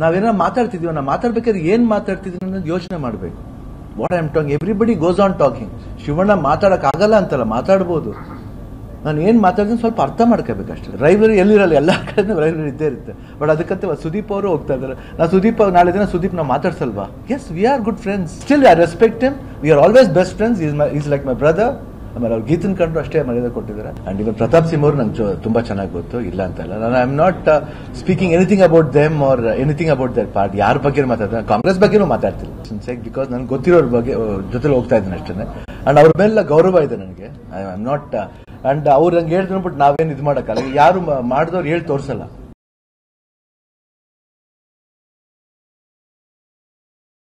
ನಾವೇನೋ ಮಾತಾಡ್ತಿದೀವಿ ನಾವು ಮಾತಾಡ್ಬೇಕಾದ್ರೆ ಏನ್ ಮಾತಾಡ್ತಿದೀವಿ ಅನ್ನೋದು ಯೋಚನೆ ಮಾಡಬೇಕು. What I am talking everybody goes on talking Shivanna ಮಾತಾಡಕ್ ಆಗಲ್ಲ ಅಂತಲ್ಲ, ಮಾತಾಡ್ಬೋದು. ನಾನು ಏನ್ ಮಾತಾಡ್ತೀನಿ ಸ್ವಲ್ಪ ಅರ್ಥ ಮಾಡ್ಕೋಬೇಕಷ್ಟೇ ರೈವರಿ ಎಲ್ಲಿರಲ್ಲ, ಎಲ್ಲ ಕಡೆ ರೈವರಿ ಇದ್ದೇ ಇರುತ್ತೆ. ಬಟ್ ಅದಕ್ಕಂತೆ ಸುದೀಪ್ ಅವರು ಹೋಗ್ತಾ ಇದ್ದಾರೆ. ನಾ ಸುದೀಪ್ ನಾಳೆ ದಿನ ಸುದೀಪ್ ನಾವು ಮಾತಾಡ್ಸಲ್ವಾ? Yes we are good friends still I respect him we are always best friends is my is like my brother ಆಮೇಲೆ ಅವ್ರು ಗೀತನ್ ಕಂಡ್ರು ಅಷ್ಟೇ ಮರ್ಯಾದೆ ಕೊಟ್ಟಿದ್ದಾರೆ. ಅಂಡ್ ಇವನ್ ಪ್ರತಾಪ್ ಸಿಂಗ್ ಅವರು ನಂಗೆ ತುಂಬಾ ಚೆನ್ನಾಗಿ ಗೊತ್ತು, ಇಲ್ಲ ಅಂತ ಇಲ್ಲ. ನಾನು I am not speaking anything about them or anything about their part ಯಾರ ಬಗ್ಗೆ ಮಾತಾಡ್ತಾರೆ ಕಾಂಗ್ರೆಸ್ ಬಗ್ಗೆನೂ ಮಾತಾಡ್ತಿಲ್ಲ ಸೆಕ್ ಬಿಕಾಸ್ ನನ್ಗೆ ಗೊತ್ತಿರೋರ ಬಗ್ಗೆ ಜೊತೆಲಿ ಹೋಗ್ತಾ ಇದ್ದೀನಿ ಅಷ್ಟೇ ಅಂಡ್ ಅವ್ರ ಮೇಲೆ ಗೌರವ ಇದೆ ನನಗೆ. ಐ ಆಮ್ ನಾಟ್ ಅಂಡ್ ಅವ್ರು ನಂಗೆ ಹೇಳ್ದು ಬಿಟ್ಟು ನಾವೇನು ಇದು ಮಾಡೋಕ್ಕಲ್ಲ. ಯಾರು ಮಾಡಿದವ್ರು ಹೇಳಿ ತೋರಿಸಲ್ಲ.